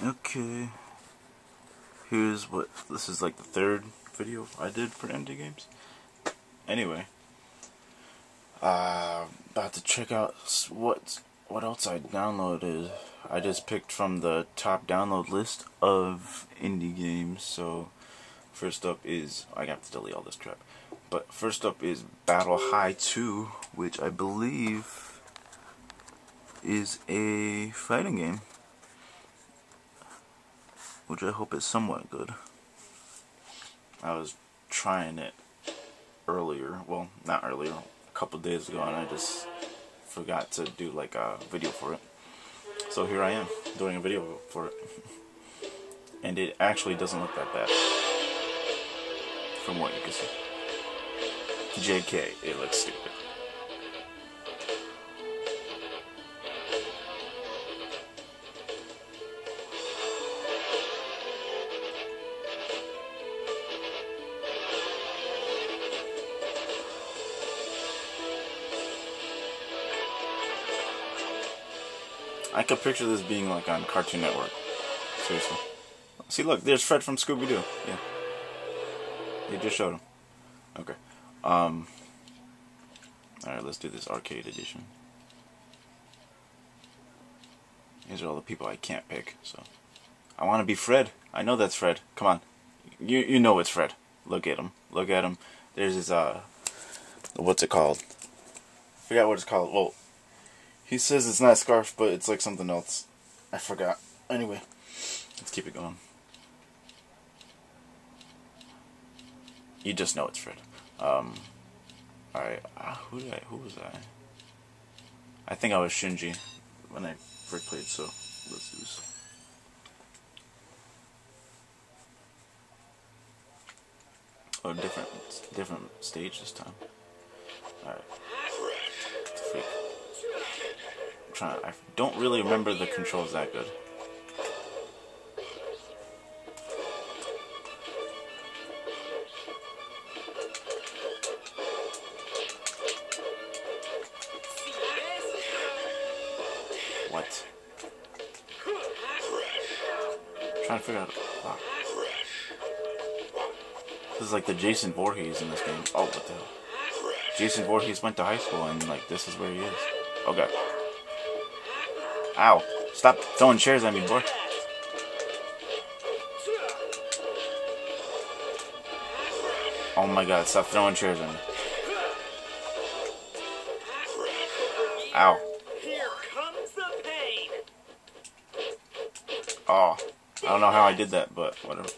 Okay. Here's what this is like the third video I did for indie games. Anyway, uh, about to check out what what else I downloaded. I just picked from the top download list of indie games. So first up is I got to delete all this crap. But first up is Battle High 2, which I believe is a fighting game which I hope is somewhat good. I was trying it earlier, well, not earlier, a couple days ago, and I just forgot to do like a video for it. So here I am, doing a video for it. and it actually doesn't look that bad, from what you can see. JK, it looks stupid. I could picture this being like on Cartoon Network. Seriously. See, look, there's Fred from Scooby Doo. Yeah. They just showed him. Okay. Um. Alright, let's do this arcade edition. These are all the people I can't pick, so. I want to be Fred. I know that's Fred. Come on. You you know it's Fred. Look at him. Look at him. There's his, uh. What's it called? I forgot what it's called. Well, he says it's not a scarf, but it's like something else. I forgot. Anyway, let's keep it going. You just know it's Fred. Um, Alright, uh, who did I, who was I? I think I was Shinji when I first played, so let's do this. Oh, different, different stage this time. Alright. Trying. I don't really remember the controls that good. What? I'm trying to figure out. Wow. This is like the Jason Voorhees in this game. Oh, what the hell? Jason Voorhees went to high school and like this is where he is. Okay. Ow. Stop throwing chairs at me, boy. Oh my god, stop throwing chairs at me. Ow. Oh. I don't know how I did that, but whatever.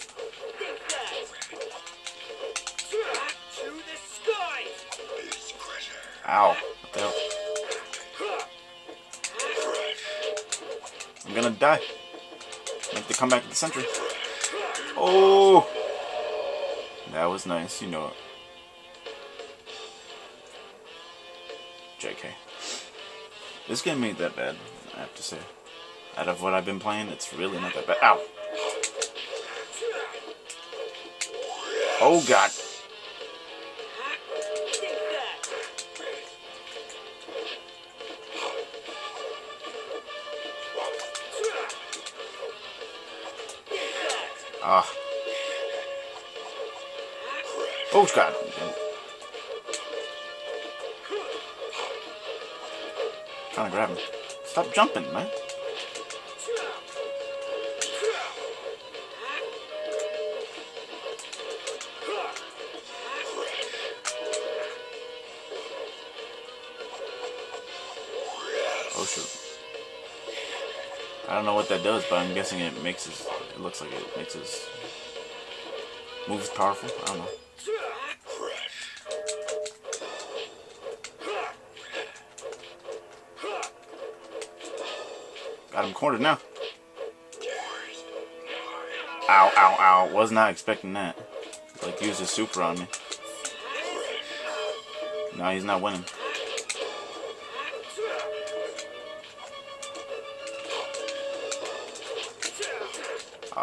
Ow. I'm gonna die. I have to come back to the center. Oh! That was nice, you know it. JK. This game ain't that bad, I have to say. Out of what I've been playing, it's really not that bad. Ow! Oh god! Ah. Oh, God. Trying to grab him. Stop jumping, man. I don't know what that does, but I'm guessing it makes his. It looks like it makes his moves powerful. I don't know. Got him cornered now. Ow, ow, ow. Was not expecting that. Like, used his super on me. No, he's not winning.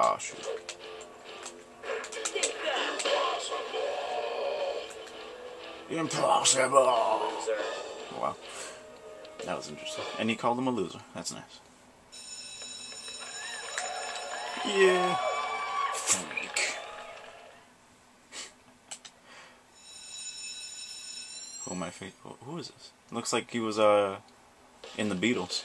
Oh, shoot. Impossible! Wow. That was interesting. And he called him a loser. That's nice. Yeah. Freak. Who am I? Who is this? Looks like he was uh in the Beatles.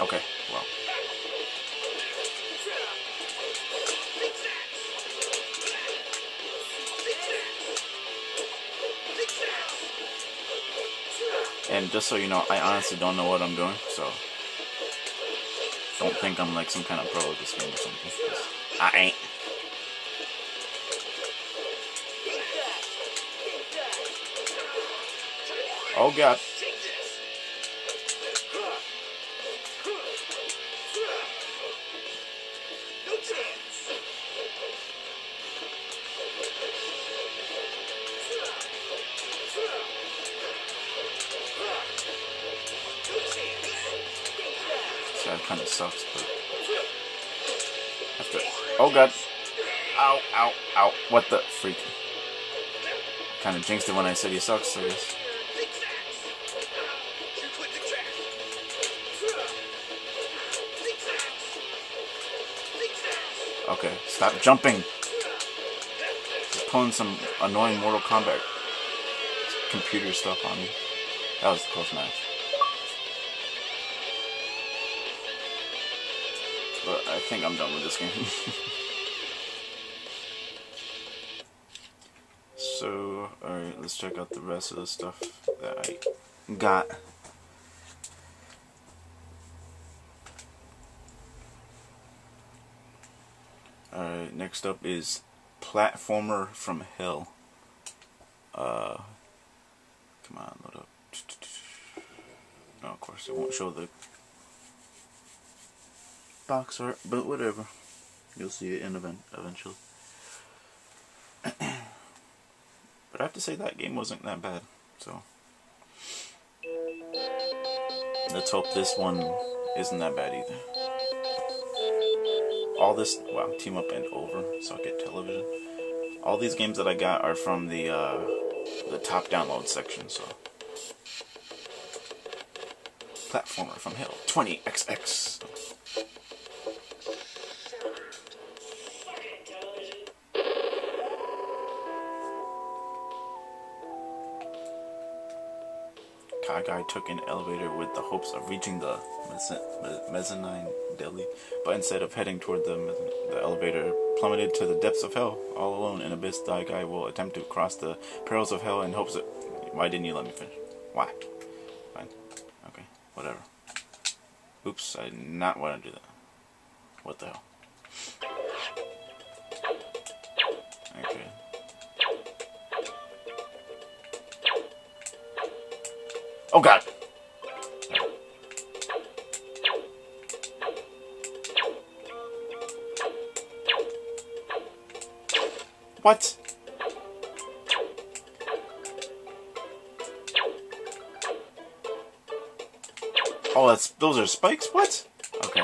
Okay, well. And just so you know, I honestly don't know what I'm doing, so don't think I'm like some kind of pro at this game or something. I ain't. Oh god. Oh god, ow, ow, ow! What the freak? Kind of jinxed it when I said he sucks. I guess. Okay, stop jumping. Just pulling some annoying Mortal Kombat computer stuff on me. That was a close match. But I think I'm done with this game. so, alright, let's check out the rest of the stuff that I got. Alright, next up is Platformer from Hell. Uh, come on, load up. No, of course, it won't show the box art, but whatever. You'll see it in event eventually. but I have to say that game wasn't that bad, so let's hope this one isn't that bad either. All this, wow, team up and over, socket television. All these games that I got are from the uh, the top download section, so. Platformer from Hell, 20XX. Kagai took an elevator with the hopes of reaching the mezzanine deli, but instead of heading toward the, the elevator plummeted to the depths of hell. All alone in abyss, Daigai will attempt to cross the perils of hell in hopes that. Why didn't you let me finish? Why? Fine. Okay, whatever. Oops, I did not want to do that. What the hell? Okay. Oh god! What? Oh, that's those are spikes. What? Okay.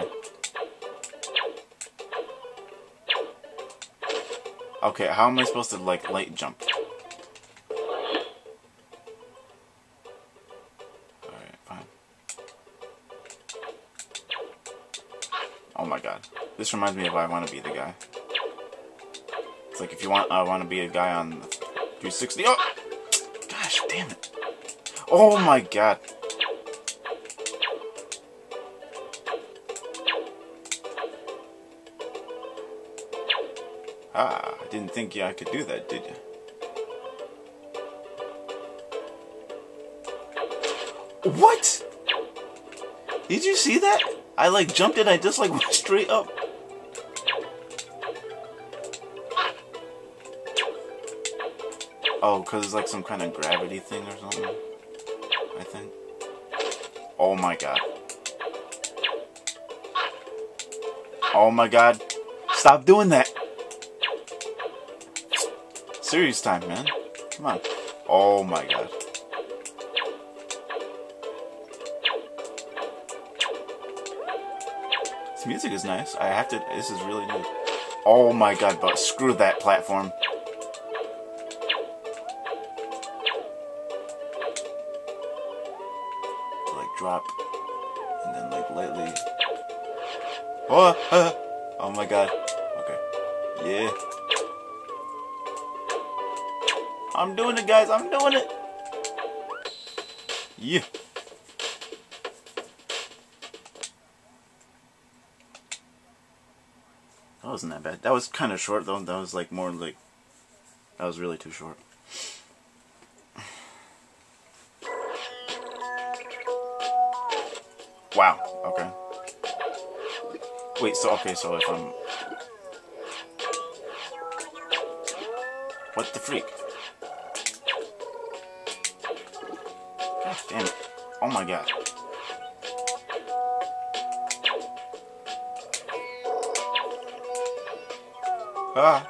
Okay, how am I supposed to like light jump? This reminds me of I Wanna Be the Guy. It's like if you want I Wanna Be a Guy on 360. Oh! Gosh damn it. Oh my god. Ah, I didn't think yeah, I could do that, did you? What? Did you see that? I like jumped and I just like went straight up. Oh, because it's like some kind of gravity thing or something. I think. Oh my god. Oh my god. Stop doing that. Serious time, man. Come on. Oh my god. This music is nice. I have to. This is really good. Oh my god, but screw that platform. Drop, and then like lightly. Oh, uh, oh my god. Okay. Yeah. I'm doing it, guys. I'm doing it. Yeah. That wasn't that bad. That was kind of short though. That was like more like. That was really too short. Okay. Wait. So okay. So if I'm. What the freak? God damn it. Oh my god. Ah.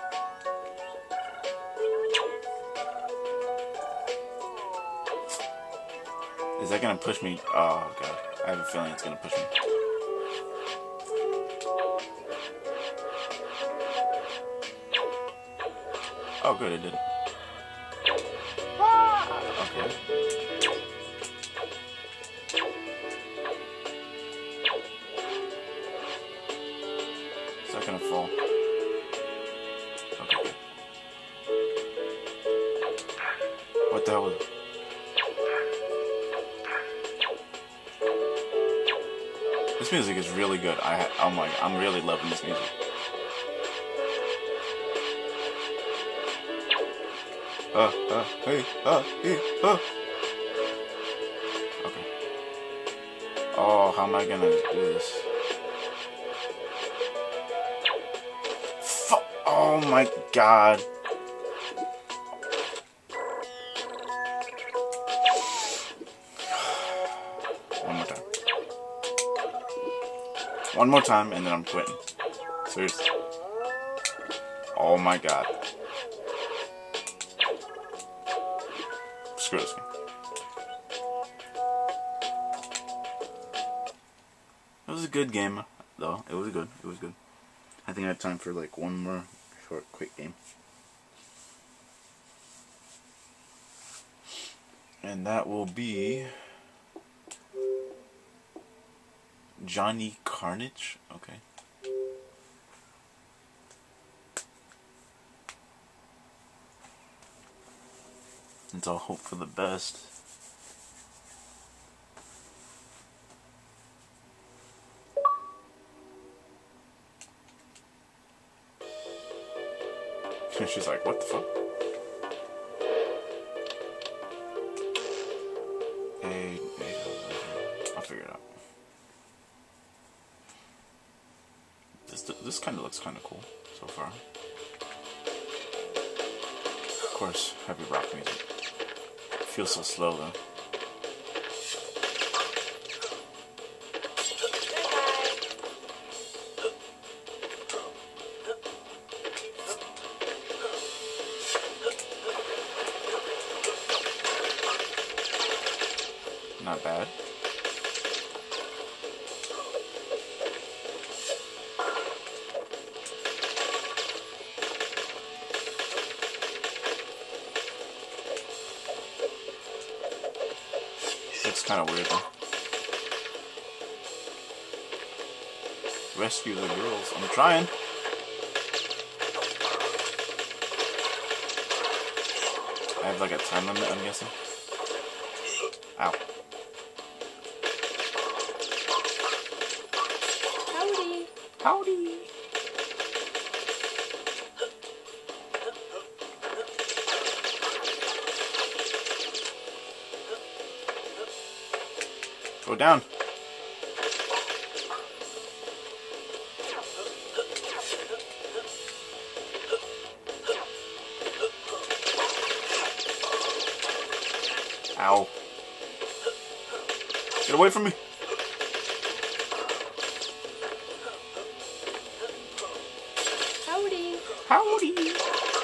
Is that gonna push me? Oh god. I have a feeling it's gonna push me. Oh good, it did okay. It's not gonna fall. This music is really good. I ha- oh my, I'm really loving this music. Uh, uh, hey, uh, hey, uh. Okay. Oh, how am I gonna do this? Fu- oh my god. One more time, and then I'm quitting. Seriously. Oh my god. Screw this game. It was a good game, though. It was good. It was good. I think I have time for like one more short, quick game. And that will be Johnny Carnage. Okay. Let's all hope for the best. She's like, what the fuck? Kind of looks kind of cool so far. Of course, heavy rock music. Feels so slow though. Looks kind of weird though. Rescue the girls. I'm trying. I have like a time limit, I'm guessing. Ow. Howdy. Howdy. Go down. Ow. Get away from me. Howdy. Howdy.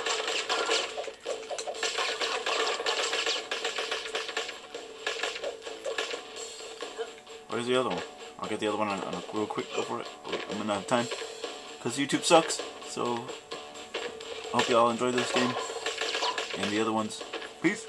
The other one? I'll get the other one on, on real quick. Go for it. Wait, I'm gonna have time. Because YouTube sucks. So, I hope y'all enjoy this game. And the other ones. Peace.